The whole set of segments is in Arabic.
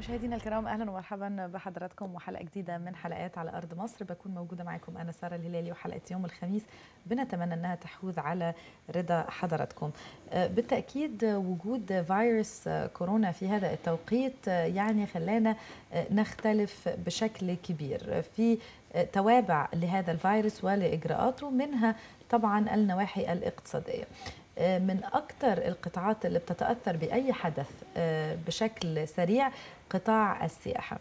مشاهدينا الكرام أهلا ومرحبا بحضراتكم وحلقة جديدة من حلقات على أرض مصر. بكون موجودة معكم أنا سارة الهلالي وحلقة يوم الخميس. بنتمنى إنها تحوز على رضا حضراتكم. بالتأكيد وجود فيروس كورونا في هذا التوقيت يعني خلانا نختلف بشكل كبير. في توابع لهذا الفيروس ولاجراءاته منها طبعا النواحي الاقتصادية. من أكثر القطاعات اللي بتتأثر بأي حدث بشكل سريع قطاع السياحة.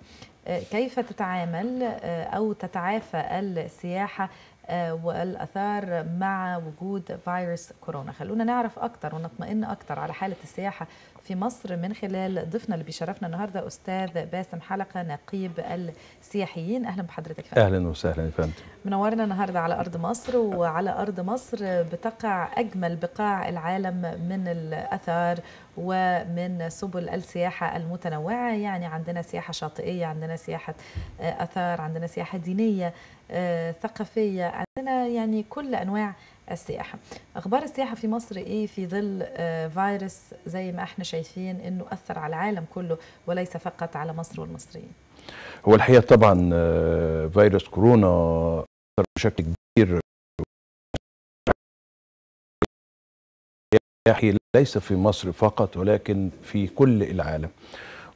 كيف تتعامل أو تتعافى السياحة والأثار مع وجود فيروس كورونا؟ خلونا نعرف أكثر ونطمئن أكثر على حالة السياحة في مصر من خلال ضيفنا اللي بيشرفنا النهارده أستاذ باسم حلقة نقيب السياحيين. أهلا بحضرتك فندم. أهلا وسهلا يا فندم. منورنا النهارده على أرض مصر وعلى أرض مصر بتقع أجمل بقاع العالم من الأثار ومن سبل السياحة المتنوعة. يعني عندنا سياحة شاطئية عندنا سياحة آثار عندنا سياحة دينية ثقافية عندنا يعني كل أنواع السياحة. أخبار السياحة في مصر إيه في ظل فيروس زي ما إحنا شايفين إنه أثر على العالم كله وليس فقط على مصر والمصريين؟ هو الحقيقة طبعا فيروس كورونا أثر بشكل كبير. ليس في مصر فقط ولكن في كل العالم.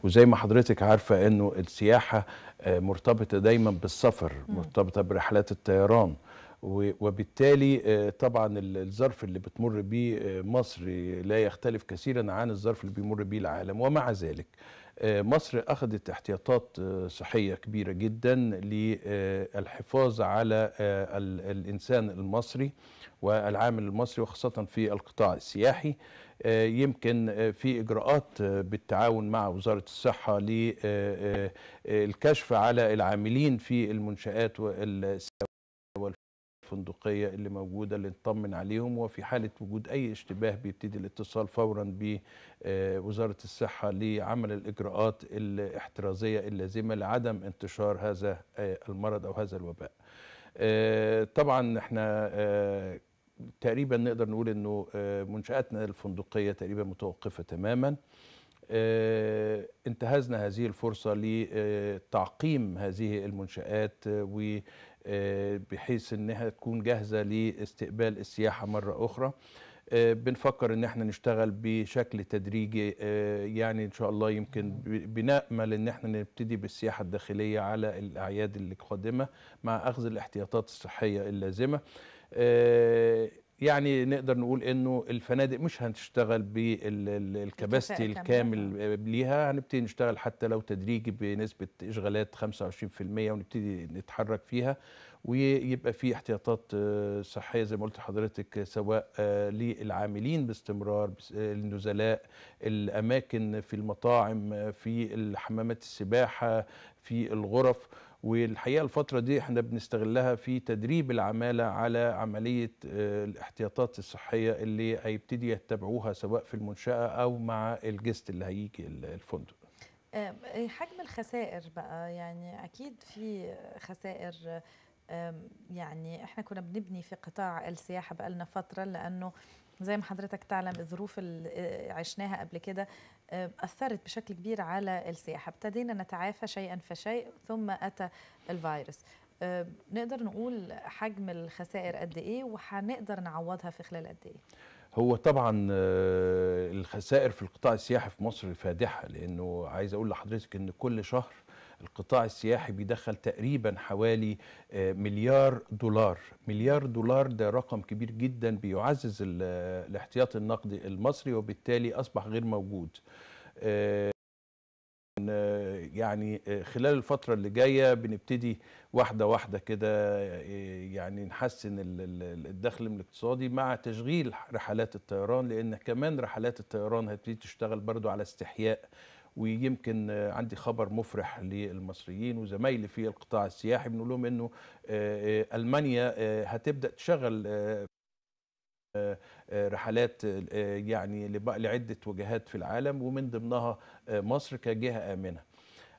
وزي ما حضرتك عارفة إنه السياحة مرتبطة دايما بالسفر مرتبطة برحلات الطيران وبالتالي طبعا الظرف اللي بتمر به مصر لا يختلف كثيرا عن الظرف اللي بيمر به العالم. ومع ذلك مصر أخذت احتياطات صحية كبيرة جدا للحفاظ على الإنسان المصري والعامل المصري وخاصة في القطاع السياحي. يمكن في إجراءات بالتعاون مع وزارة الصحة للكشف على العاملين في المنشآت الفندقية اللي موجودة اللي نطمن عليهم وفي حالة وجود أي اشتباه بيبتدي الاتصال فورا بوزاره الصحة لعمل الإجراءات الاحترازية اللازمة لعدم انتشار هذا المرض أو هذا الوباء. طبعا إحنا تقريبا نقدر نقول إنه منشآتنا الفندقية تقريبا متوقفة تماما. انتهزنا هذه الفرصة لتعقيم هذه المنشآت و بحيث إنها تكون جاهزة لاستقبال السياحة مرة أخرى. بنفكر إن إحنا نشتغل بشكل تدريجي. يعني إن شاء الله يمكن بنامل ان إحنا نبتدي بالسياحة الداخلية على الأعياد القادمه مع أخذ الاحتياطات الصحية اللازمة. يعني نقدر نقول إنه الفنادق مش هنشتغل بالكباستي الكامل ليها هنبتدي نشتغل حتى لو تدريجي بنسبة إشغالات 25% ونبتدي نتحرك فيها ويبقى في احتياطات صحية زي ما قلت لحضرتك سواء للعاملين باستمرار النزلاء الأماكن في المطاعم في الحمامات السباحة في الغرف. والحقيقة الفترة دي إحنا بنستغلها في تدريب العمالة على عملية الاحتياطات الصحية اللي هيبتدي يتبعوها سواء في المنشأة أو مع الجست اللي هيجي الفندق. حجم الخسائر بقى؟ يعني أكيد في خسائر يعني إحنا كنا بنبني في قطاع السياحة بقالنا فترة لأنه زي ما حضرتك تعلم الظروف اللي عشناها قبل كده أثرت بشكل كبير على السياحة. ابتدينا نتعافى شيئا فشيء ثم أتى الفيروس. نقدر نقول حجم الخسائر قد إيه وهنقدر نعوضها في خلال قد إيه؟ هو طبعا الخسائر في القطاع السياحي في مصر فادحة لأنه عايز أقول لحضرتك أن كل شهر القطاع السياحي بيدخل تقريبا حوالي مليار دولار. مليار دولار ده رقم كبير جدا بيعزز الاحتياط النقدي المصري وبالتالي أصبح غير موجود. يعني خلال الفترة اللي جاية بنبتدي واحدة واحدة كده يعني نحسن الدخل الاقتصادي مع تشغيل رحلات الطيران لأن كمان رحلات الطيران هتبتدي تشتغل برضو على استحياء ويمكن عندي خبر مفرح للمصريين وزمايلي في القطاع السياحي بنقول لهم إنه ألمانيا هتبدأ تشغل رحلات يعني لعدة وجهات في العالم ومن ضمنها مصر كجهة آمنة.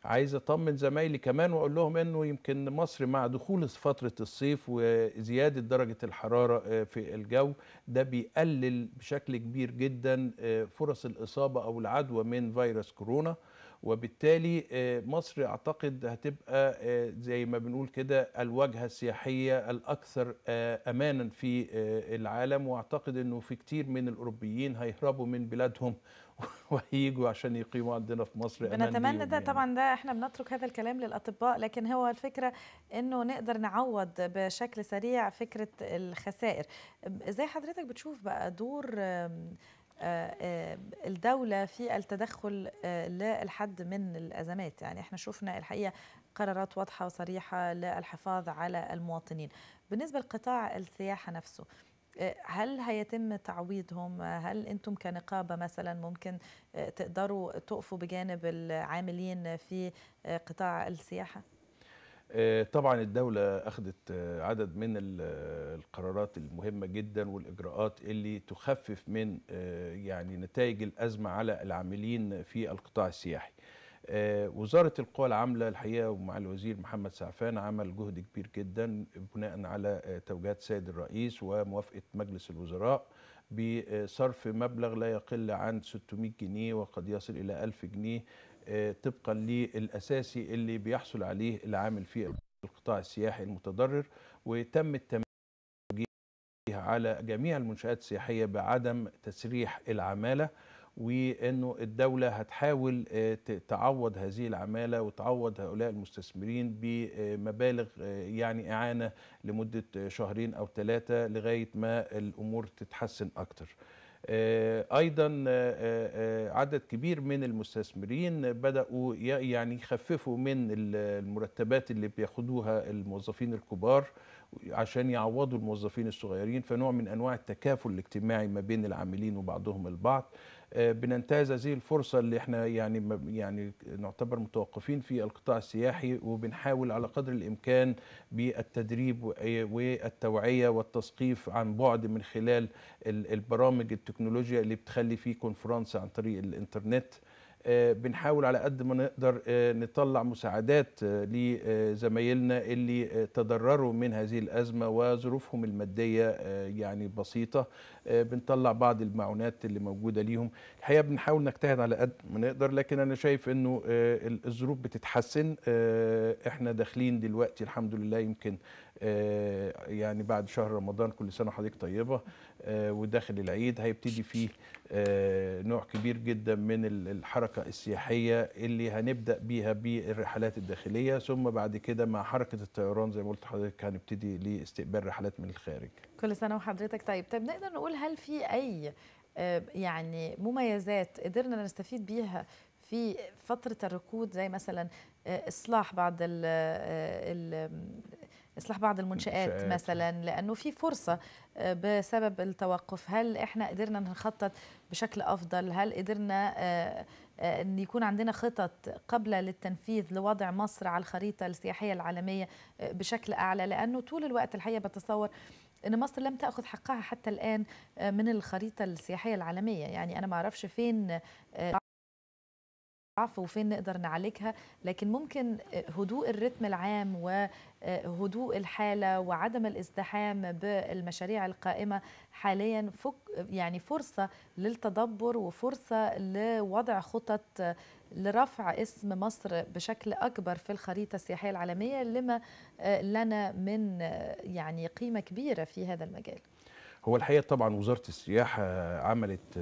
عايز أطمن زمايلي كمان وأقول لهم إنه يمكن مصر مع دخول فترة الصيف وزيادة درجة الحرارة في الجو ده بيقلل بشكل كبير جدا فرص الإصابة أو العدوى من فيروس كورونا. وبالتالي مصر أعتقد هتبقى زي ما بنقول كده الواجهة السياحية الأكثر امانا في العالم. وأعتقد إنه في كتير من الأوروبيين هيهربوا من بلادهم وهيجوا عشان يقيموا عندنا في مصر بنتمنى ده. يعني. طبعا ده إحنا بنترك هذا الكلام للأطباء لكن هو الفكرة إنه نقدر نعوض بشكل سريع فكرة الخسائر. إزاي حضرتك بتشوف بقى دور الدولة في التدخل للحد من الأزمات؟ يعني إحنا شفنا الحقيقة قرارات واضحة وصريحة للحفاظ على المواطنين. بالنسبة لقطاع السياحة نفسه هل هيتم تعويضهم؟ هل أنتم كنقابة مثلا ممكن تقدروا تقفوا بجانب العاملين في قطاع السياحة؟ طبعا الدولة أخذت عدد من القرارات المهمة جدا والإجراءات اللي تخفف من يعني نتائج الأزمة على العاملين في القطاع السياحي. وزارة القوى العاملة الحقيقة ومع الوزير محمد سعفان عمل جهد كبير جدا بناء على توجيهات السيد الرئيس وموافقة مجلس الوزراء بصرف مبلغ لا يقل عن 600 جنيه وقد يصل إلى 1000 جنيه طبقا للأساسي اللي بيحصل عليه العامل في القطاع السياحي المتضرر. وتم التمويل على جميع المنشآت السياحية بعدم تسريح العمالة. وإنه الدولة هتحاول تعوض هذه العمالة وتعوض هؤلاء المستثمرين بمبالغ يعني إعانة لمدة شهرين أو ثلاثة لغاية ما الأمور تتحسن أكتر. أيضا عدد كبير من المستثمرين بدأوا يعني يخففوا من المرتبات اللي بياخدوها الموظفين الكبار عشان يعوضوا الموظفين الصغيرين فنوع من أنواع التكافل الاجتماعي ما بين العاملين وبعضهم البعض بننتهز هذه الفرصة اللي إحنا يعني يعني نعتبر متوقفين في القطاع السياحي وبنحاول على قدر الإمكان بالتدريب والتوعية والتثقيف عن بعد من خلال البرامج التكنولوجيا اللي بتخلي فيه كونفرنس عن طريق الإنترنت. بنحاول على قد ما نقدر نطلع مساعدات لزمايلنا اللي تضرروا من هذه الأزمة وظروفهم المادية يعني بسيطة. بنطلع بعض المعونات اللي موجودة ليهم. الحقيقة بنحاول نجتهد على قد ما نقدر لكن أنا شايف أنه الظروف بتتحسن. إحنا داخلين دلوقتي الحمد لله يمكن يعني بعد شهر رمضان كل سنة وحضرتك طيبة وداخل العيد هيبتدي فيه نوع كبير جدا من الحركة السياحية اللي هنبدأ بيها بالرحلات الداخلية. ثم بعد كده مع حركة الطيران زي ما قلت لحضرتك هنبتدي لاستقبال رحلات من الخارج. كل سنة وحضرتك. طيب طيب نقدر نقول هل في أي يعني مميزات قدرنا نستفيد بيها في فترة الركود؟ زي مثلا إصلاح بعض ال ال إصلاح بعض المنشآت المنشآت. مثلا لأنه في فرصة بسبب التوقف. هل إحنا قدرنا نخطط بشكل أفضل؟ هل قدرنا إن يكون عندنا خطط قبل للتنفيذ لوضع مصر على الخريطة السياحية العالمية بشكل أعلى؟ لأنه طول الوقت الحقيقة بتصور إن مصر لم تأخذ حقها حتى الآن من الخريطة السياحية العالمية. يعني أنا ما أعرفش فين ضعف وفين نقدر نعالجها لكن ممكن هدوء الرتم العام وهدوء الحالة وعدم الازدحام بالمشاريع القائمة حاليا فك يعني فرصة للتدبر وفرصة لوضع خطط لرفع اسم مصر بشكل أكبر في الخريطة السياحية العالمية لما لنا من يعني قيمة كبيرة في هذا المجال. هو الحقيقة طبعا وزارة السياحة عملت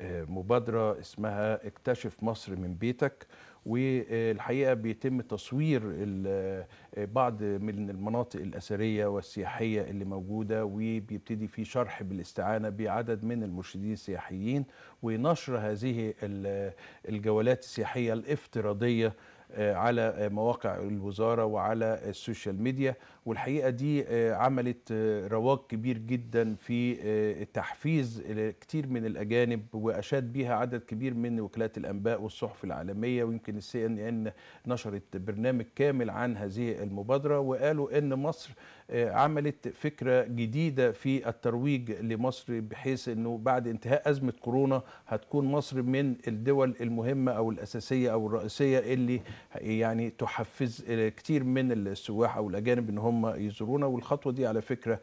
مبادرة اسمها اكتشف مصر من بيتك والحقيقة بيتم تصوير بعض من المناطق الأثرية والسياحية اللي موجودة وبيبتدي في شرح بالاستعانة بعدد من المرشدين السياحيين ونشر هذه الجولات السياحية الافتراضية على مواقع الوزارة وعلى ال social media. والحقيقة دي عملت رواج كبير جدا في تحفيز كتير من الأجانب وأشاد بها عدد كبير من وكالات الأنباء والصحف العالمية ويمكن ال CNN نشرت برنامج كامل عن هذه المبادرة. وقالوا أن مصر عملت فكرة جديدة في الترويج لمصر بحيث إنه بعد انتهاء أزمة كورونا هتكون مصر من الدول المهمة أو الأساسية أو الرئيسية اللي يعني تحفز كتير من السواح أو الأجانب إن هم يزورونا. والخطوة دي على فكرة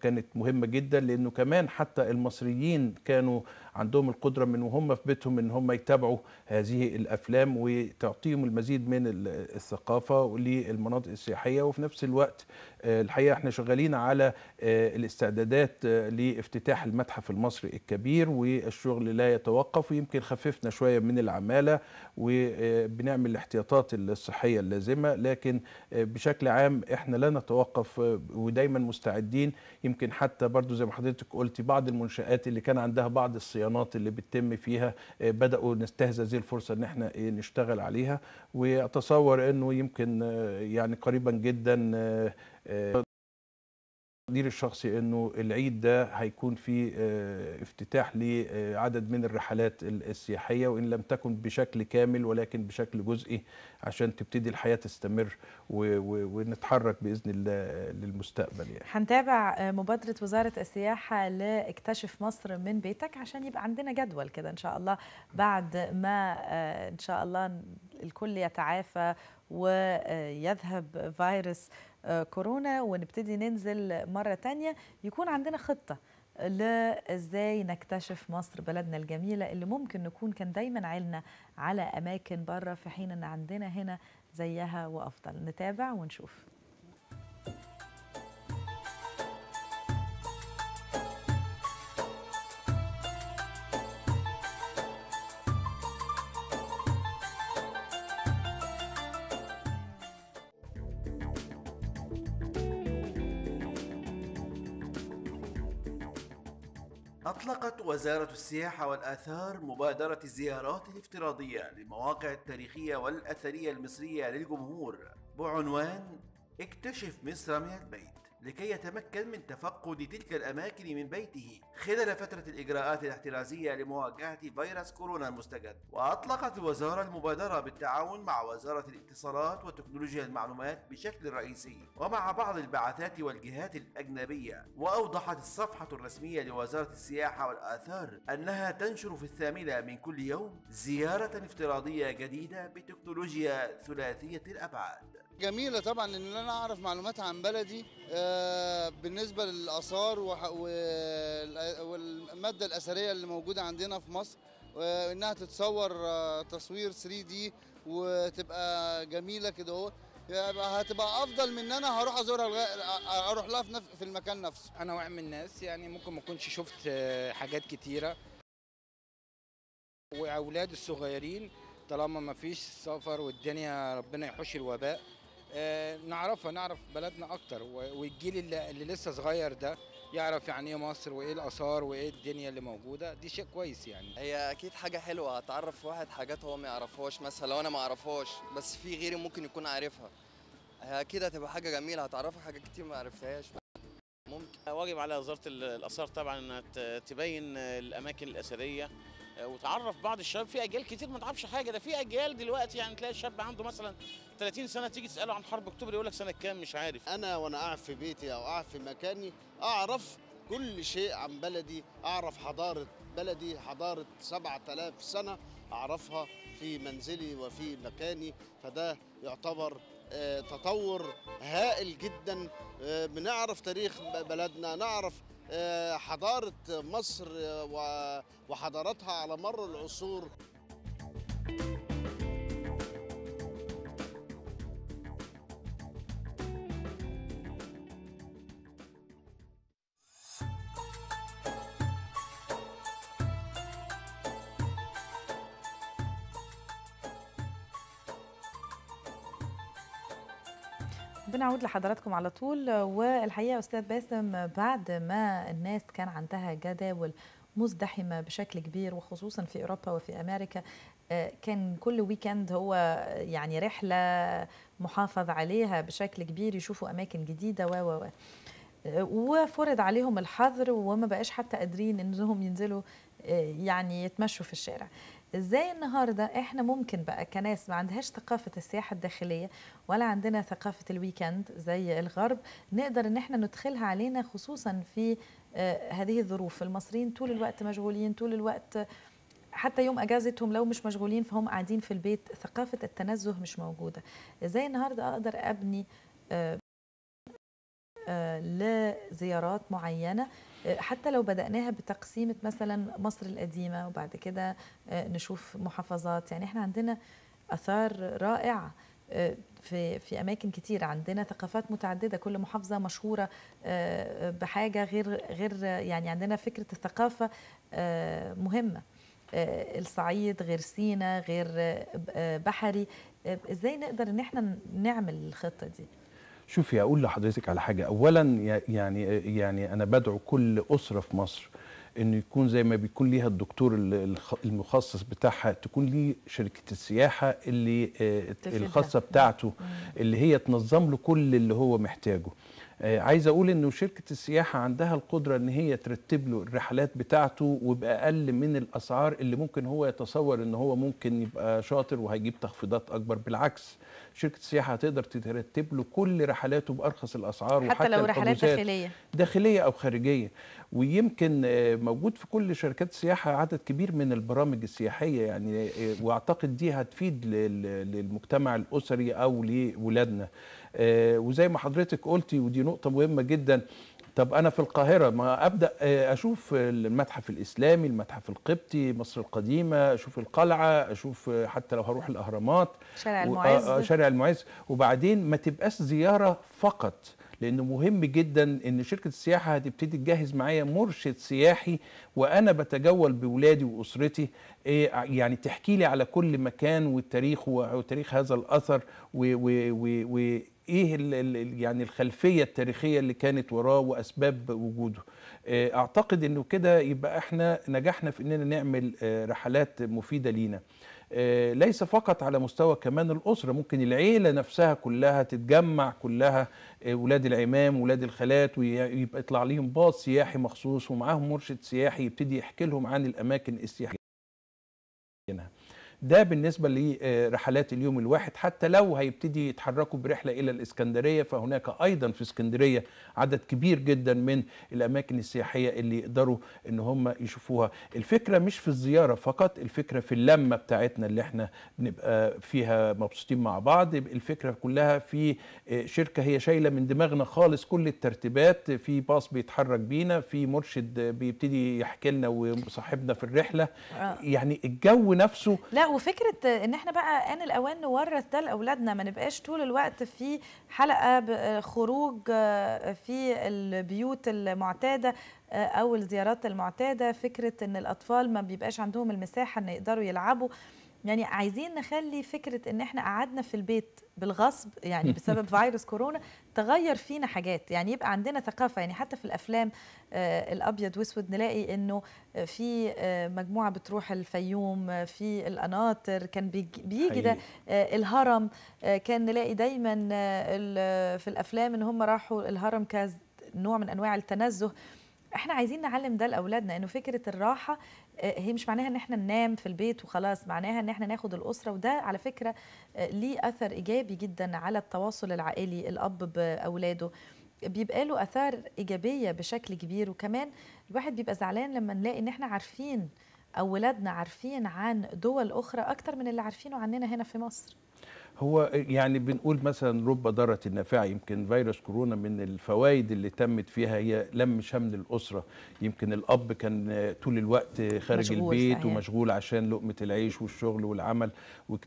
كانت مهمة جدا لأنه كمان حتى المصريين كانوا عندهم القدرة من وهم في بيتهم إن هم يتابعوا هذه الأفلام وتعطيهم المزيد من الثقافة للمناطق السياحية. وفي نفس الوقت الحقيقة إحنا شغالين على الاستعدادات لافتتاح المتحف المصري الكبير والشغل لا يتوقف ويمكن خففنا شوية من العمالة وبنعمل الاحتياطات الصحية اللازمة. لكن بشكل عام إحنا لا نتوقف ودايما مستعدين. يمكن حتى برضو زي ما حضرتك قلتي بعض المنشآت اللي كان عندها بعض الصيانات اللي بتتم فيها بدأوا نستهز هذه الفرصة إن إحنا نشتغل عليها. وأتصور إنه يمكن يعني قريبا جدا تقديري الشخصي إنه العيد ده هيكون فيه افتتاح لعدد من الرحلات السياحية وإن لم تكن بشكل كامل ولكن بشكل جزئي عشان تبتدي الحياة تستمر ونتحرك بإذن الله للمستقبل يعني. هنتابع مبادرة وزارة السياحة لاكتشف مصر من بيتك عشان يبقى عندنا جدول كده إن شاء الله بعد ما إن شاء الله الكل يتعافى ويذهب فيروس كورونا ونبتدي ننزل مرة تانية. يكون عندنا خطة لإزاي نكتشف مصر بلدنا الجميلة اللي ممكن نكون كان دايما عيلنا على أماكن بره في حين أن عندنا هنا زيها وأفضل. نتابع ونشوف. وزارة السياحة والآثار مبادرة الزيارات الافتراضية للمواقع التاريخية والأثرية المصرية للجمهور. بعنوان اكتشف مصر من البيت. لكي يتمكن من تفقد تلك الأماكن من بيته خلال فترة الإجراءات الاحترازية لمواجهة فيروس كورونا المستجد. وأطلقت الوزارة المبادرة بالتعاون مع وزارة الاتصالات وتكنولوجيا المعلومات بشكل رئيسي ومع بعض البعثات والجهات الأجنبية. وأوضحت الصفحة الرسمية لوزارة السياحة والآثار أنها تنشر في الثامنة من كل يوم زيارة افتراضية جديدة بتكنولوجيا ثلاثية الأبعاد. جميلة طبعا إن أنا أعرف معلومات عن بلدي آه، بالنسبة للآثار وح- وال- والمادة الأثرية اللي موجودة عندنا في مصر وانها تتصور آه، تصوير 3 دي وتبقى جميلة كده أهو. هتبقى أفضل من إن أنا هروح أزورها لغاية- أروح لها في في المكان نفسه. أنا واحد من الناس يعني ممكن ما أكونش شفت آه، حاجات كتيرة. وأولاد الصغيرين طالما ما فيش سفر والدنيا ربنا يحوش الوباء آه، نعرفها نعرف بلدنا أكتر. والجيل اللي, اللي لسه صغير ده يعرف يعني إيه مصر وإيه الآثار وإيه الدنيا اللي موجودة. دي شيء كويس يعني. هي أكيد حاجة حلوة. هتعرف واحد حاجات هو ما يعرفهاش مثلا لو أنا ما أعرفهاش بس في غيري ممكن يكون عارفها. هي أكيد هتبقى حاجة جميلة. هتعرفك حاجات كتير ما عرفتهاش. ممكن. واجب على وزارة ال- الآثار طبعا إنها تبين الأماكن الأثرية. آه، وتعرف بعض الشباب. في أجيال كتير ما تعرفش حاجة. ده في أجيال دلوقتي يعني تلاقي الشاب عنده مثلا 30 سنة تيجي تسأله عن حرب أكتوبر يقول لك سنة كام؟ مش عارف. أنا وأنا قاعد في بيتي أو قاعد في مكاني أعرف كل شيء عن بلدي أعرف حضارة بلدي حضارة 7000 سنة أعرفها في منزلي وفي مكاني. فده يعتبر آه، تطور هائل جدا. آه، بنعرف تاريخ بلدنا نعرف آه، حضارة مصر آه، و- وحضاراتها على مر العصور. بنعود لحضراتكم على طول والحقيقة أستاذ باسم بعد ما الناس كان عندها جداول مزدحمة بشكل كبير وخصوصا في أوروبا وفي أمريكا آه، كان كل ويكند هو يعني رحلة محافظ عليها بشكل كبير يشوفوا أماكن جديدة و و و. آه، وفرض عليهم الحظر وما بقاش حتى قادرين إنهم ينزلوا يعني يتمشوا في الشارع. إزاي النهارده إحنا ممكن بقى كناس ما عندهاش ثقافة السياحة الداخلية ولا عندنا ثقافة الويكند زي الغرب نقدر إن إحنا ندخلها علينا خصوصا في آه هذه الظروف. المصريين طول الوقت مشغولين طول الوقت حتى يوم أجازتهم لو مش مشغولين فهم قاعدين في البيت ثقافة التنزه مش موجودة. إزاي النهارده أقدر أبني آه آه لزيارات معينة حتى لو بدأناها بتقسيمة مثلا مصر القديمة وبعد كده نشوف محافظات. يعني إحنا عندنا أثار رائعة في في أماكن كتير. عندنا ثقافات متعددة. كل محافظة مشهورة بحاجة غير غير يعني عندنا فكرة الثقافة مهمة. الصعيد غير سينا غير بحري. إزاي نقدر إن إحنا نعمل الخطة دي؟ شوفي أقول لحضرتك على حاجة. اولا يعني يعني أنا بدعو كل أسرة في مصر انه يكون زي ما بيكون ليها الدكتور المخصص بتاعها تكون ليه شركة السياحة اللي الخاصة بتاعته اللي هي تنظم له كل اللي هو محتاجه. عايز أقول إنه شركة السياحة عندها القدرة إن هي ترتب له الرحلات بتاعته وبأقل من الأسعار اللي ممكن هو يتصور إن هو ممكن يبقى شاطر وهيجيب تخفيضات أكبر. بالعكس شركة السياحة هتقدر ترتب له كل رحلاته بأرخص الأسعار حتى لو رحلات داخلية. داخلية أو خارجية. ويمكن موجود في كل شركات السياحة عدد كبير من البرامج السياحية يعني وأعتقد دي هتفيد للمجتمع الأسري أو لاولادنا وزي ما حضرتك قلتي ودي نقطة مهمة جدا طب أنا في القاهرة ما أبدأ أشوف المتحف الإسلامي المتحف القبطي مصر القديمة أشوف القلعة أشوف حتى لو هروح الأهرامات شارع المعز. شارع المعز. وبعدين ما تبقاش زيارة فقط لأنه مهم جدا إن شركة السياحة هتبتدي تجهز معايا مرشد سياحي وأنا بتجول باولادي وأسرتي يعني تحكي لي على كل مكان والتاريخ وتاريخ هذا الأثر و إيه يعني الخلفية التاريخية اللي كانت وراه وأسباب وجوده. أعتقد إنه كده يبقى إحنا نجحنا في إننا نعمل رحلات مفيدة لينا. ليس فقط على مستوى كمان الأسرة ممكن العيلة نفسها كلها تتجمع كلها ولاد العمام ولاد الخالات ويبقى يطلع لهم باص سياحي مخصوص ومعاهم مرشد سياحي يبتدي يحكي لهم عن الأماكن السياحية. ده بالنسبة لرحلات اليوم الواحد حتى لو هيبتدي يتحركوا برحلة إلى الإسكندرية فهناك أيضا في إسكندرية عدد كبير جدا من الأماكن السياحية اللي يقدروا إن هم يشوفوها. الفكرة مش في الزيارة فقط الفكرة في اللمة بتاعتنا اللي إحنا بنبقى فيها مبسوطين مع بعض. الفكرة كلها في شركة هي شايلة من دماغنا خالص كل الترتيبات. في باص بيتحرك بينا في مرشد بيبتدي يحكي لنا وصاحبنا في الرحلة. يعني الجو نفسه لا وفكرة إن إحنا بقى آن الأوان نورث ده لأولادنا ما نبقاش طول الوقت في حلقة خروج في البيوت المعتادة أو الزيارات المعتادة. فكرة إن الأطفال ما بيبقاش عندهم المساحة إن يقدروا يلعبوا. يعني عايزين نخلي فكرة إن إحنا قعدنا في البيت بالغصب يعني بسبب فيروس كورونا تغير فينا حاجات. يعني يبقى عندنا ثقافة يعني حتى في الأفلام آه الأبيض وأسود نلاقي إنه في آه مجموعة بتروح الفيوم في القناطر كان بيجي, ده آه الهرم آه كان نلاقي دايما آه في الأفلام إن هم راحوا الهرم كنوع من أنواع التنزه. إحنا عايزين نعلم ده لأولادنا إنه فكرة الراحة هي مش معناها إن إحنا ننام في البيت وخلاص معناها إن إحنا ناخد الأسرة وده على فكرة ليه أثر إيجابي جدا على التواصل العائلي الأب بأولاده. بيبقى له آثار إيجابية بشكل كبير وكمان الواحد بيبقى زعلان لما نلاقي إن إحنا عارفين أو ولادنا عارفين عن دول أخرى أكتر من اللي عارفينه عننا هنا في مصر. هو يعني بنقول مثلا رب ضارة نافعة يمكن فيروس كورونا من الفوائد اللي تمت فيها هي لم شمل الأسرة. يمكن الأب كان طول الوقت خارج البيت صحيح. ومشغول عشان لقمة العيش والشغل والعمل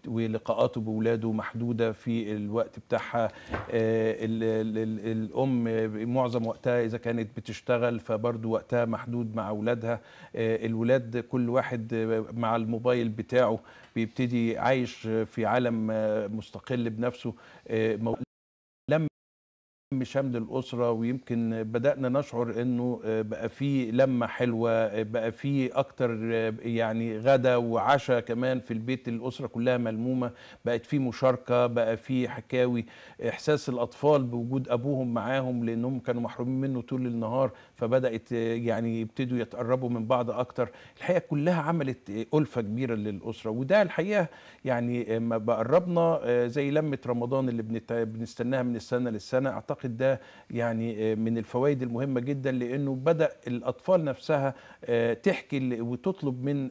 ولقاءاته بأولاده محدودة في الوقت بتاعها. ال الأم معظم وقتها إذا كانت بتشتغل فبرضه وقتها محدود مع أولادها. الولاد كل واحد مع الموبايل بتاعه بيبتدي عايش في عالم مستقل بنفسه لم شمل الأسرة ويمكن بدأنا نشعر أنه بقى في لمة حلوة بقى في أكتر يعني غدا وعشاء كمان في البيت الأسرة كلها ملمومة بقت في مشاركة بقى في حكاوي. إحساس الأطفال بوجود أبوهم معاهم لأنهم كانوا محرومين منه طول النهار فبدأت يعني يبتدوا يتقربوا من بعض أكتر. الحقيقة كلها عملت ألفة كبيرة للأسرة وده الحقيقة يعني ما بقربنا زي لمة رمضان اللي بنستناها من السنة للسنة. أعتقد ده يعني من الفوائد المهمة جدا لأنه بدأ الأطفال نفسها تحكي وتطلب من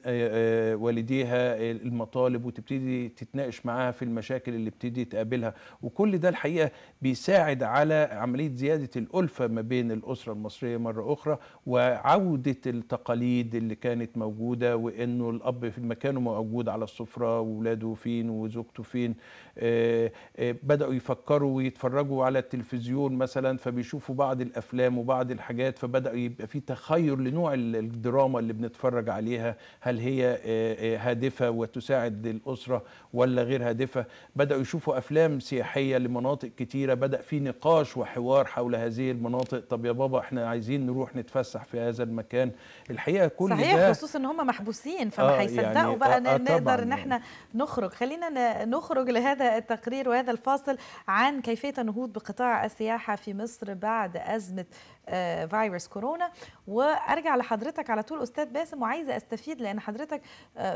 والديها المطالب وتبتدي تتناقش معاها في المشاكل اللي بتبتدي تقابلها. وكل ده الحقيقة بيساعد على عملية زيادة الألفة ما بين الأسرة المصرية مرة أخرى وعودة التقاليد اللي كانت موجودة وإنه الأب في مكانه موجود على السفرة واولاده فين وزوجته فين آآ آآ بدأوا يفكروا ويتفرجوا على التلفزيون مثلا فبيشوفوا بعض الأفلام وبعض الحاجات فبدا يبقى في تخير لنوع الدراما اللي بنتفرج عليها. هل هي هادفة وتساعد الأسرة ولا غير هادفة؟ بدأوا يشوفوا أفلام سياحية لمناطق كتيرة. بدأ في نقاش وحوار حول هذه المناطق. طب يا بابا إحنا عايزين نروح نتفسح في هذا المكان. الحقيقة كل صحيح ده خصوصا إن هم محبوسين فما آه هيصدقوا يعني بقى آه آه نقدر ان إحنا نخرج. خلينا نخرج لهذا التقرير وهذا الفاصل عن كيفية النهوض بقطاع السياحة في مصر بعد أزمة فيروس كورونا. وأرجع لحضرتك على طول أستاذ باسم وعايزة أستفيد لأن حضرتك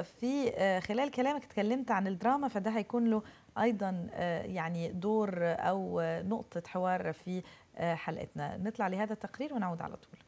في خلال كلامك اتكلمت عن الدراما فده هيكون له أيضا يعني دور أو نقطة حوار في حلقتنا. نطلع لهذا التقرير ونعود على طول.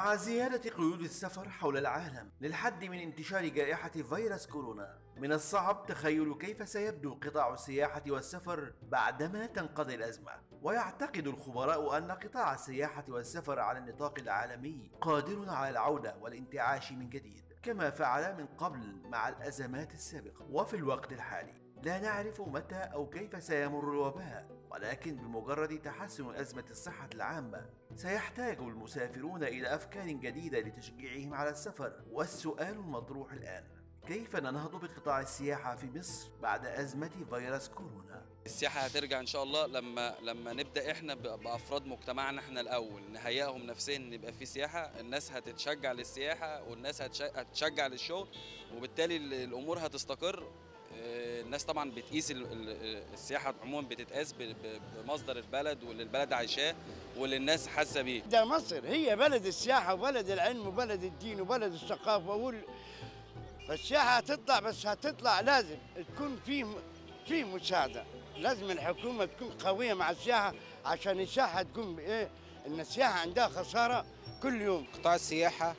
مع زيادة قيود السفر حول العالم للحد من انتشار جائحة فيروس كورونا. من الصعب تخيل كيف سيبدو قطاع السياحة والسفر بعدما تنقضي الأزمة. ويعتقد الخبراء أن قطاع السياحة والسفر على النطاق العالمي قادر على العودة والانتعاش من جديد كما فعل من قبل مع الأزمات السابقة. وفي الوقت الحالي لا نعرف متى أو كيف سيمر الوباء. ولكن بمجرد تحسن أزمة الصحة العامة سيحتاج المسافرون إلى أفكار جديدة لتشجيعهم على السفر. والسؤال المطروح الآن كيف ننهض بقطاع السياحة في مصر بعد أزمة فيروس كورونا؟ السياحة هترجع إن شاء الله لما لما نبدأ إحنا بأفراد مجتمعنا إحنا الأول. نهيئهم نفسيا إن يبقى في سياحة الناس هتتشجع للسياحة والناس هتشجع للشغل وبالتالي الأمور هتستقر. الناس طبعا بتقيس السياحة عموما بتتقاس بمصدر البلد واللي البلد عايشاه واللي الناس حاسة بيه. ده مصر هي بلد السياحة وبلد العلم وبلد الدين وبلد الثقافة وال... فالسياحة هتطلع بس هتطلع لازم تكون في في مساعدة. لازم الحكومة تكون قوية مع السياحة عشان السياحة تكون بإيه؟ إن السياحة عندها خسارة كل يوم. قطاع السياحة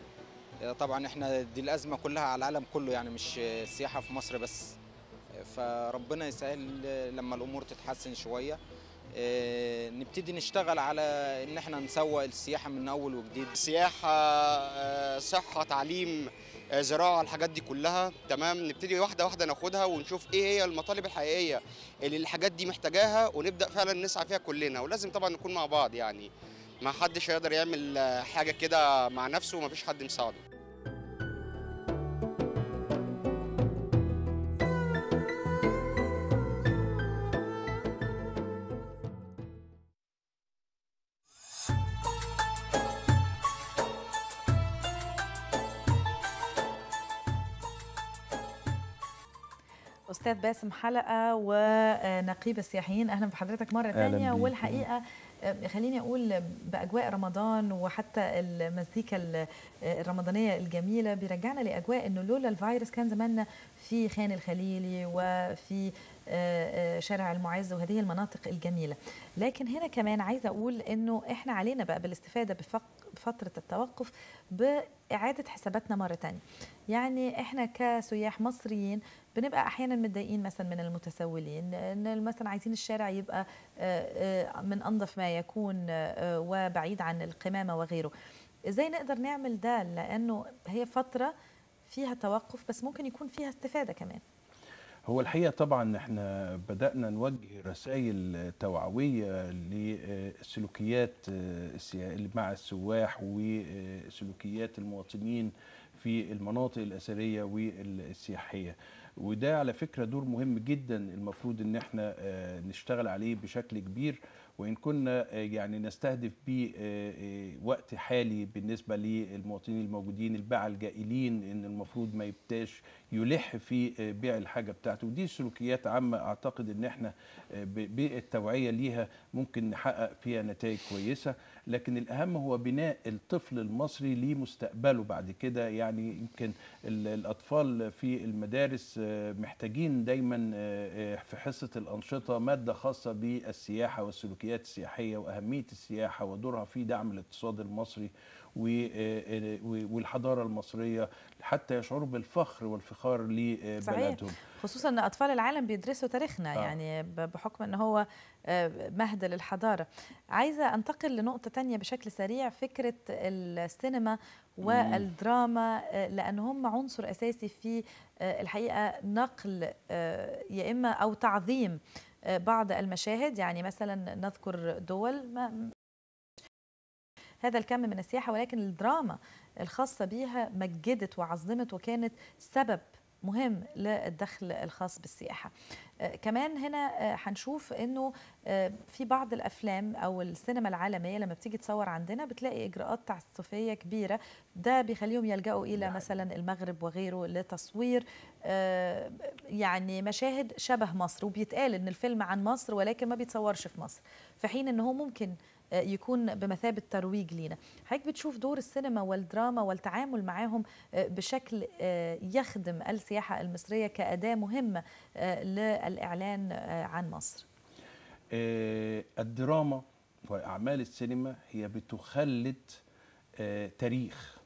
طبعا إحنا دي الأزمة كلها على العالم كله يعني مش السياحة في مصر بس. فربنا يسهل لما الأمور تتحسن شوية. نبتدي نشتغل على إن إحنا نسوق السياحة من أول وجديد. سياحة صحة تعليم زراعة الحاجات دي كلها. تمام؟ نبتدي واحدة واحدة ناخدها ونشوف إيه هي المطالب الحقيقية اللي الحاجات دي محتاجاها ونبدأ فعلا نسعى فيها كلنا. ولازم طبعا نكون مع بعض يعني. ما حدش هيقدر يعمل حاجة كده مع نفسه وما فيش حد مساعده. أستاذ باسم حلقة ونقيب السياحيين. أهلا بحضرتك مرة ثانية والحقيقة خليني أقول بأجواء رمضان وحتى المزيكا الرمضانية الجميلة بيرجعنا لأجواء إنه لولا الفيروس كان زماننا في خان الخليلي وفي شارع المعز وهذه المناطق الجميلة. لكن هنا كمان عايزة أقول إنه إحنا علينا بقى بالاستفادة بفتره التوقف بإعادة حساباتنا مرة ثانية يعني إحنا كسياح مصريين بنبقى أحيانا متضايقين مثلا من المتسولين إن مثلا عايزين الشارع يبقى من أنظف ما يكون وبعيد عن القمامة وغيره. إزاي نقدر نعمل ده؟ لأنه هي فترة فيها توقف بس ممكن يكون فيها استفادة كمان. هو الحقيقة طبعا إحنا بدأنا نوجه رسائل توعوية للسلوكيات مع السواح وسلوكيات المواطنين في المناطق الأثرية والسياحية. وده على فكرة دور مهم جدا المفروض إن إحنا نشتغل عليه بشكل كبير. وإن كنا يعني نستهدف به وقت حالي بالنسبة للمواطنين الموجودين الباعة الجائلين إن المفروض ما يبتاش يلح في بيع الحاجة بتاعته. ودي سلوكيات عامة أعتقد إن إحنا بالتوعية ليها ممكن نحقق فيها نتائج كويسة. لكن الأهم هو بناء الطفل المصري لمستقبله بعد كده. يعني يمكن الأطفال في المدارس محتاجين دايما في حصة الأنشطة مادة خاصة بالسياحة والسلوكيات السياحية وأهمية السياحة ودورها في دعم الاقتصاد المصري والحضارة المصرية حتى يشعروا بالفخر والفخار لبلدهم. خصوصا ان أطفال العالم بيدرسوا تاريخنا. آه. يعني بحكم إن هو مهد للحضارة. عايزة أنتقل لنقطة تانية بشكل سريع فكرة السينما والدراما لأن هم عنصر أساسي في الحقيقة نقل يا إما أو تعظيم بعض المشاهد. يعني مثلا نذكر دول ما هذا الكم من السياحة ولكن الدراما الخاصة بها مجدت وعظمت وكانت سبب مهم للدخل الخاص بالسياحة. كمان هنا هنشوف إنه في بعض الأفلام أو السينما العالمية لما بتيجي تصور عندنا بتلاقي إجراءات تعسفية كبيرة. ده بيخليهم يلجأوا إلى مثلا المغرب وغيره لتصوير يعني مشاهد شبه مصر. وبيتقال إن الفيلم عن مصر ولكن ما بيتصورش في مصر. في حين ان هو ممكن يكون بمثابة ترويج لينا. حضرتك بتشوف دور السينما والدراما والتعامل معاهم بشكل يخدم السياحة المصرية كأداة مهمة للإعلان عن مصر. الدراما وأعمال السينما هي بتخلد تاريخ.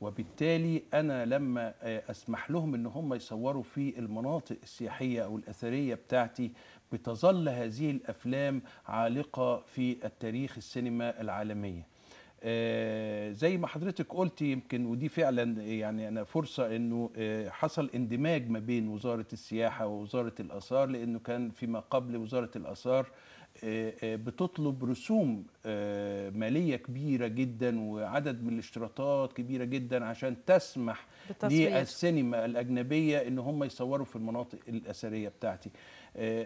وبالتالي أنا لما أسمح لهم إن هم يصوروا في المناطق السياحية أو الأثرية بتاعتي بتظل هذه الأفلام عالقة في التاريخ السينما العالمية. آه زي ما حضرتك قلت يمكن ودي فعلا يعني أنا فرصة إنه آه حصل اندماج ما بين وزارة السياحة ووزارة الآثار لأنه كان فيما قبل وزارة الآثار آه بتطلب رسوم مالية كبيرة جدا وعدد من الاشتراطات كبيرة جدا عشان تسمح للسينما الأجنبية إن هم يصوروا في المناطق الأثرية بتاعتي.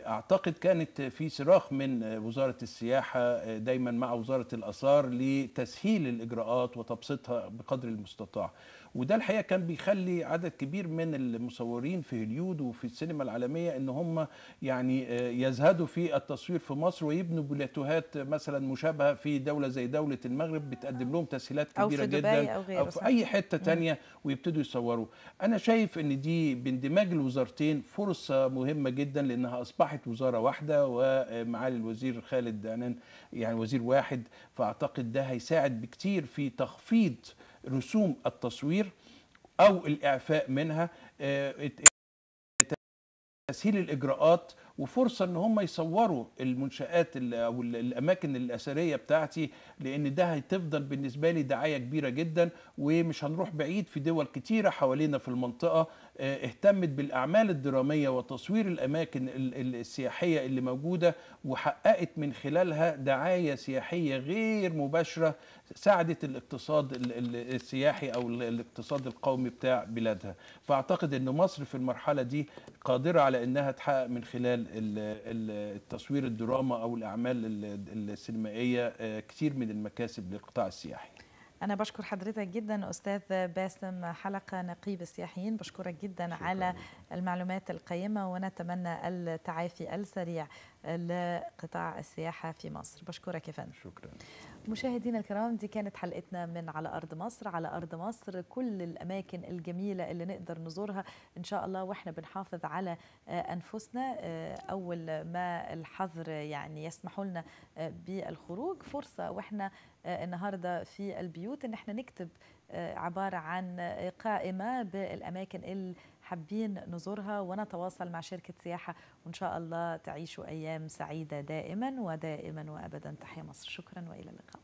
أعتقد كانت في صراخ من وزارة السياحة دايما مع وزارة الآثار لتسهيل الإجراءات وتبسيطها بقدر المستطاع. وده الحقيقة كان بيخلي عدد كبير من المصورين في هوليود وفي السينما العالمية إن هم يعني يزهدوا في التصوير في مصر ويبنوا بلاتوهات مثلا مشابهة في دولة زي دولة المغرب بتقدم لهم تسهيلات كبيرة أو في جدا دبي أو, غيره أو في أي حتة تانية ويبتدوا يصوروا. أنا شايف إن دي باندماج الوزارتين فرصة مهمة جدا لأنها أصبحت وزارة واحدة ومعالي الوزير خالد عنان يعني وزير واحد فأعتقد ده هيساعد بكتير في تخفيض رسوم التصوير أو الإعفاء منها تسهيل الإجراءات وفرصة إن هم يصوروا المنشآت أو الأماكن الأثرية بتاعتي لأن ده هتفضل بالنسبة لي دعاية كبيرة جدا ومش هنروح بعيد في دول كتيرة حوالينا في المنطقة اهتمت بالأعمال الدرامية وتصوير الأماكن السياحية اللي موجودة وحققت من خلالها دعاية سياحية غير مباشرة ساعدت الاقتصاد السياحي أو الاقتصاد القومي بتاع بلادها. فأعتقد إن مصر في المرحلة دي قادرة على إنها تحقق من خلال التصوير الدراما أو الأعمال السينمائية كتير من المكاسب للقطاع السياحي. أنا بشكر حضرتك جدا أستاذ باسم حلقة نقيب السياحيين بشكرك جدا شكرا. على المعلومات القيمة ونتمنى التعافي السريع لقطاع السياحة في مصر. بشكرك يا فندم. شكرا. مشاهدينا الكرام دي كانت حلقتنا من على أرض مصر. على أرض مصر كل الأماكن الجميلة اللي نقدر نزورها إن شاء الله وإحنا بنحافظ على أنفسنا. أول ما الحظر يعني يسمحوا لنا بالخروج فرصة وإحنا النهاردة في البيوت إن إحنا نكتب عبارة عن قائمة بالأماكن اللي حابين نزورها ونتواصل مع شركة سياحة. وإن شاء الله تعيشوا أيام سعيدة دائما ودائما وأبدا تحيا مصر. شكرا وإلى اللقاء.